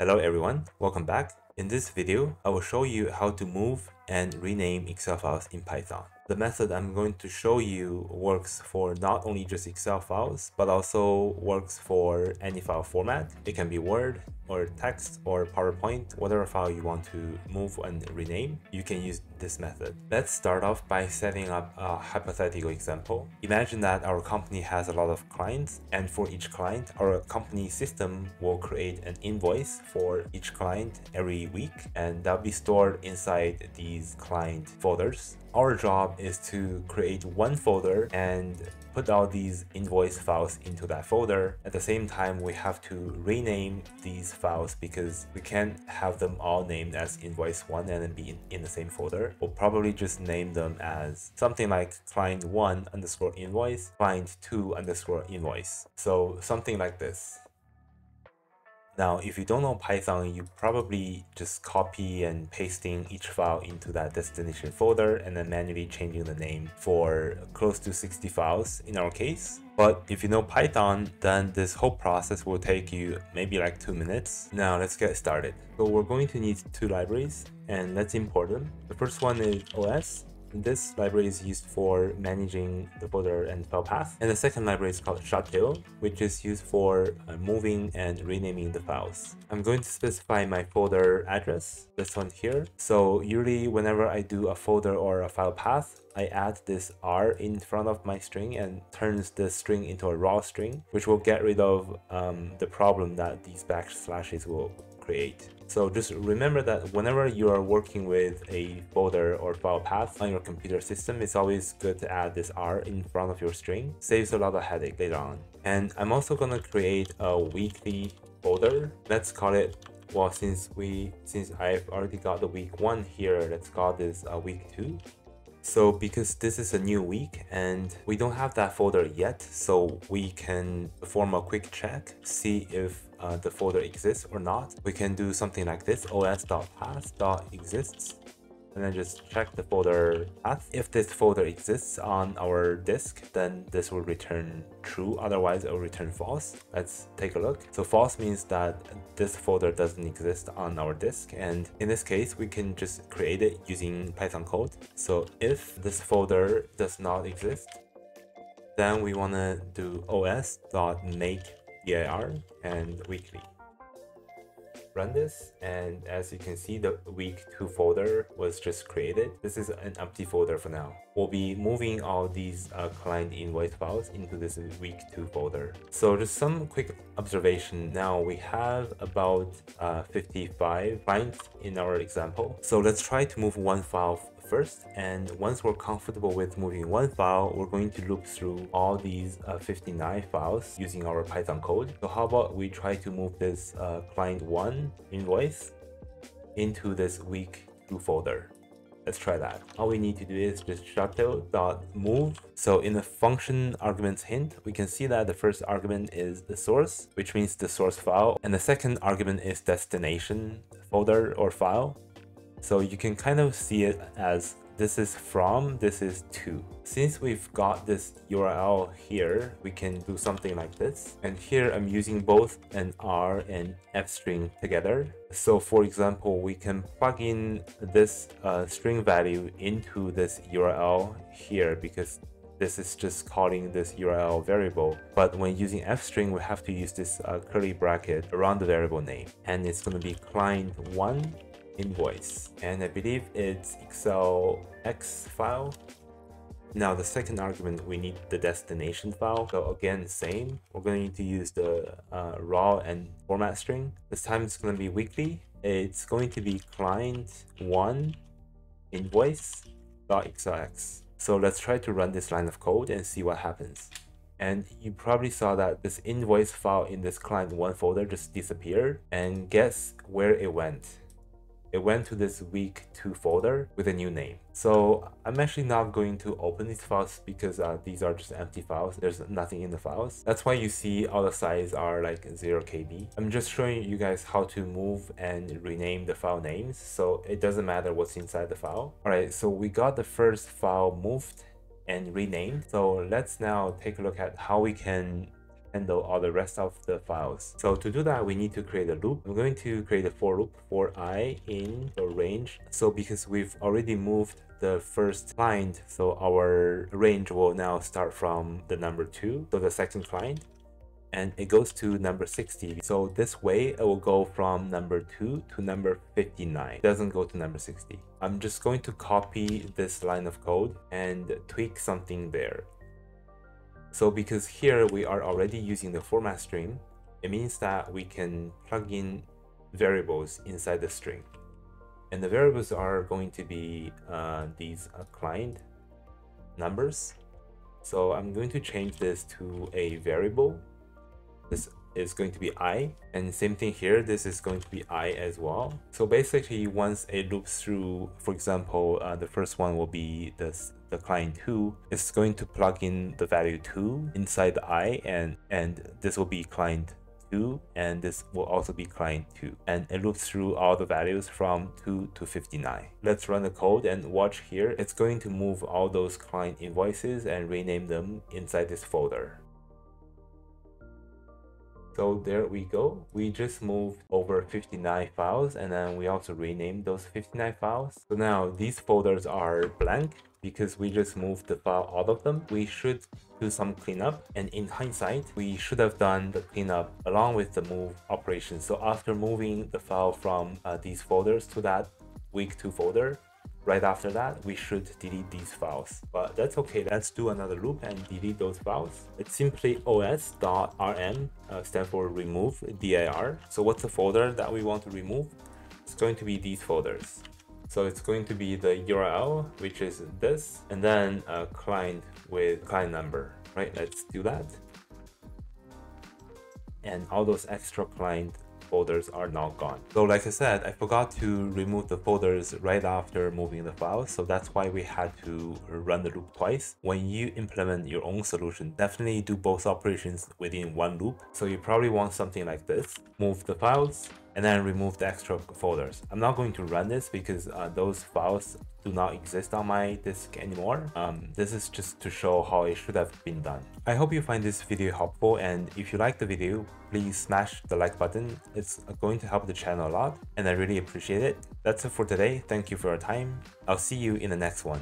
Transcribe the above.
Hello everyone, welcome back. In this video, I will show you how to move and rename Excel files in Python. The method I'm going to show you works for not only just Excel files, but also works for any file format. It can be Word, or text or PowerPoint, whatever file you want to move and rename, you can use this method. Let's start off by setting up a hypothetical example. Imagine that our company has a lot of clients and for each client, our company system will create an invoice for each client every week and that'll be stored inside these client folders. Our job is to create one folder and put all these invoice files into that folder. At the same time, we have to rename these files because we can't have them all named as invoice one and then be in, in the same folder. We'll probably just name them as something like client one underscore invoice, client two underscore invoice. So something like this. Now, if you don't know Python, you probably just copy and pasting each file into that destination folder and then manually changing the name for close to 60 files in our case. But if you know Python, then this whole process will take you maybe like two minutes. Now let's get started. So we're going to need two libraries and let's import them. The first one is OS this library is used for managing the folder and file path. And the second library is called shutil, which is used for uh, moving and renaming the files. I'm going to specify my folder address, this one here. So usually whenever I do a folder or a file path, I add this R in front of my string and turns the string into a raw string, which will get rid of um, the problem that these backslashes will create. So just remember that whenever you are working with a folder or file path on your computer system, it's always good to add this R in front of your string. Saves a lot of headache later on. And I'm also going to create a weekly folder. Let's call it well since we since I've already got the week one here let's call this a week two so because this is a new week and we don't have that folder yet, so we can perform a quick check, see if uh, the folder exists or not. We can do something like this, os.path.exists and then just check the folder path. If this folder exists on our disk, then this will return true, otherwise it will return false. Let's take a look. So false means that this folder doesn't exist on our disk, and in this case, we can just create it using Python code. So if this folder does not exist, then we want to do os.make dir and weekly run this and as you can see the week 2 folder was just created. This is an empty folder for now. We'll be moving all these uh, client invoice files into this week 2 folder. So just some quick observation. Now we have about uh, 55 clients in our example. So let's try to move one file first and once we're comfortable with moving one file we're going to loop through all these uh, 59 files using our python code so how about we try to move this uh, client one invoice into this week 2 folder Let's try that. All we need to do is just shutil.move. So in the function arguments hint, we can see that the first argument is the source, which means the source file. And the second argument is destination folder or file. So you can kind of see it as this is from, this is to. Since we've got this URL here, we can do something like this. And here I'm using both an R and F string together. So for example, we can plug in this uh, string value into this URL here because this is just calling this URL variable. But when using f-string, we have to use this uh, curly bracket around the variable name. And it's going to be client1 invoice and I believe it's Excel X file. Now the second argument we need the destination file. So again, same. We're going to use the uh, raw and format string. This time it's going to be weekly. It's going to be client one invoice .xlx. So let's try to run this line of code and see what happens. And you probably saw that this invoice file in this client one folder just disappeared and guess where it went it went to this week 2 folder with a new name. So I'm actually not going to open these files because uh, these are just empty files. There's nothing in the files. That's why you see all the sizes are like 0 KB. I'm just showing you guys how to move and rename the file names. So it doesn't matter what's inside the file. All right, so we got the first file moved and renamed. So let's now take a look at how we can handle all the rest of the files. So to do that, we need to create a loop. I'm going to create a for loop for i in the range. So because we've already moved the first client, so our range will now start from the number two, so the second client and it goes to number 60. So this way it will go from number 2 to number 59. It doesn't go to number 60. I'm just going to copy this line of code and tweak something there. So because here we are already using the format string, it means that we can plug in variables inside the string. And the variables are going to be uh, these uh, client numbers. So I'm going to change this to a variable this is going to be i and same thing here this is going to be i as well. So basically once it loops through for example uh, the first one will be this the client 2 it's going to plug in the value 2 inside the i and and this will be client 2 and this will also be client 2 and it loops through all the values from 2 to 59 let's run the code and watch here. It's going to move all those client invoices and rename them inside this folder so there we go. We just moved over 59 files and then we also renamed those 59 files. So now these folders are blank because we just moved the file out of them. We should do some cleanup and in hindsight, we should have done the cleanup along with the move operation. So after moving the file from uh, these folders to that week 2 folder, Right after that, we should delete these files, but that's okay. Let's do another loop and delete those files. It's simply os.rm, uh, stand for remove dir. So what's the folder that we want to remove? It's going to be these folders. So it's going to be the URL, which is this, and then a client with client number, right? Let's do that. And all those extra client folders are now gone. So like I said, I forgot to remove the folders right after moving the files. So that's why we had to run the loop twice. When you implement your own solution, definitely do both operations within one loop. So you probably want something like this. Move the files, and then remove the extra folders. I'm not going to run this because uh, those files do not exist on my disk anymore. Um, this is just to show how it should have been done. I hope you find this video helpful and if you like the video, please smash the like button. It's going to help the channel a lot and I really appreciate it. That's it for today. Thank you for your time. I'll see you in the next one.